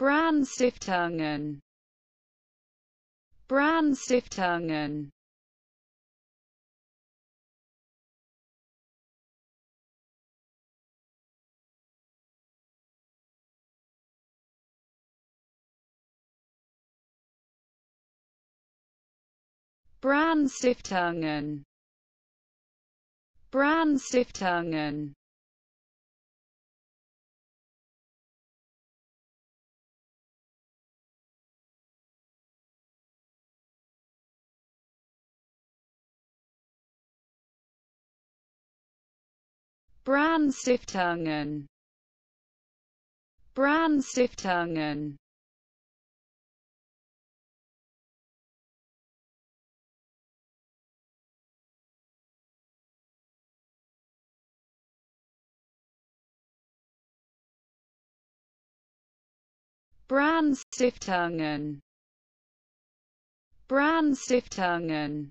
Brandstiftungen. Brandstiftungen. Brandstiftungen. Brandstiftungen Brandstiftungen Brandstiftungen Brandstiftungen Brandstiftungen